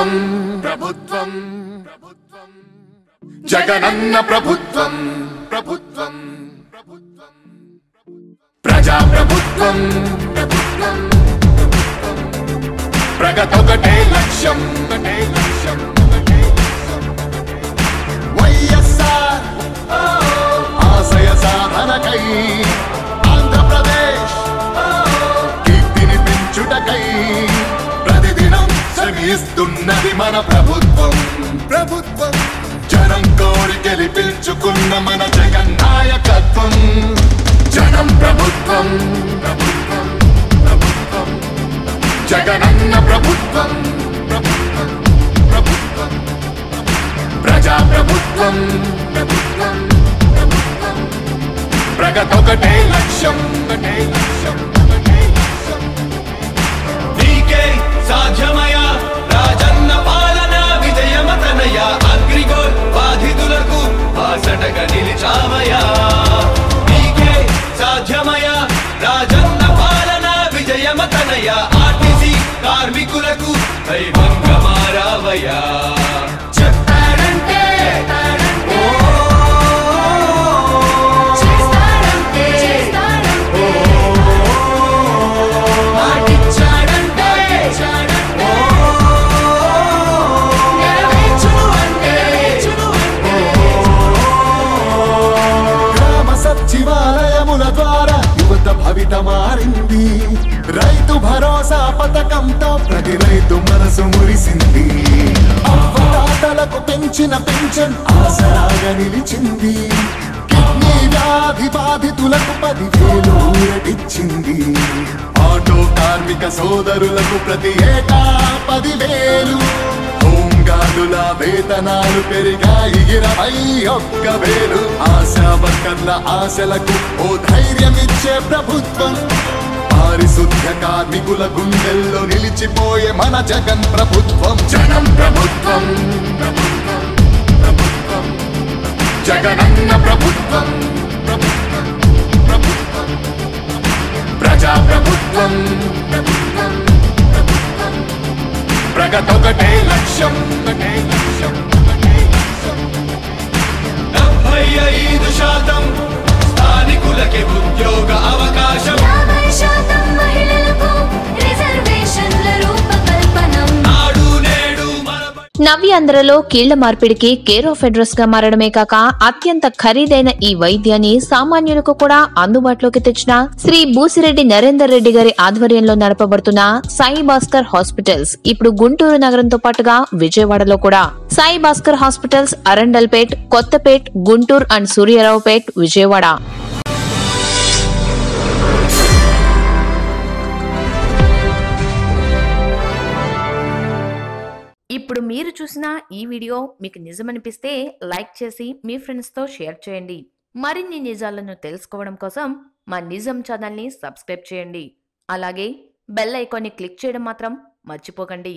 ప్రభుత్వం. ప్రభుత్వం. ప్రభుత్వం జగనన్న ప్రభుత్వం ప్రభుత్వం. ప్రభుత్వం. ప్రజా ప్రభుత్వం. ప్రభుత్వం. ప్రగతొకటే లక్ష్యం. ఒకటే లక్ష్యం. శ్రమిస్తున్నది మన ప్రభుత్వం. ప్రభుత్వం. జనం కోరి గెలిపించుకున్న మన జగన్ నాయకత్వం. జనం ప్రభుత్వం. ప్రభుత్వం ప్రభుత్వం జగనన్న ప్రభుత్వం. ప్రభుత్వం ప్రభుత్వం ప్రజా ప్రభుత్వం ప్రభుత్వం ప్రభుత్వం ప్రగతొకటే లక్ష్యం. ఒకటే లక్ష్యం. ఒకటే లక్ష్యం. నీకే సాధ్యమయ విజయమతనయ ఆర్టీసీ కార్మికులకు దైవంగా మారావయ్యా. చెప్పాడంటే రైతు భరోసా పథకంతో ప్రతి రైతు మనసు మురిసింది. అవ్వదాతలకు పెంచిన పెన్షన్ ఆసరాగా నిలిచింది. కిడ్నీ వ్యాధి బాధితులకు పదివేలు ఊరటిచ్చింది. ఆటో కార్మిక సోదరులకు ప్రతి ఏటా పదివేలు. హోంగార్డుల వేతనాలు పెరిగాయి ఇరవై ఒక్క వేలు. ఆశా వర్కర్ల ఆశలకు ఓ ధైర్యమిచ్చే ప్రభుత్వం. పారిశుద్ధ్య కార్మికుల గుండెల్లో నిలిచిపోయే మన జగన్ ప్రభుత్వం. జనం ప్రభుత్వం. జగనన్న ప్రభుత్వం. ప్రజా ప్రభుత్వం. ప్రగతొకటే లక్ష్యం. ఒకటే లక్ష్యం ఒకటే లక్ష్యం డెబ్బై ఐదు శాతం స్థానికులకి నవ్యాంధ్రలో కీళ్ళ మార్పిడికి కేర్ ఆఫ్ అడ్రస్గా మారడమే కాక అత్యంత ఖరీదైన ఈ వైద్యాన్ని సామాన్యులకు కూడా అందుబాటులోకి తెచ్చిన శ్రీ బూసిరెడ్డి నరేందర్ రెడ్డి గారి ఆధ్వర్యంలో నడపబడుతున్న సాయి భాస్కర్ హాస్పిటల్స్ ఇప్పుడు గుంటూరు నగరంతో పాటుగా విజయవాడలో కూడా. Sai Bhaskar hospitals Arundelpet Kothapet Guntur and Suryaraopet Vijayawada. ఇప్పుడు మీరు చూసిన ఈ వీడియో మీకు నిజమనిపిస్తే లైక్ చేసి మీ ఫ్రెండ్స్తో షేర్ చేయండి. మరిన్ని నిజాలను తెలుసుకోవడం కోసం మా నిజం ఛానల్ని సబ్స్క్రైబ్ చేయండి. అలాగే బెల్ ఐకాన్ని క్లిక్ చేయడం మాత్రం మర్చిపోకండి.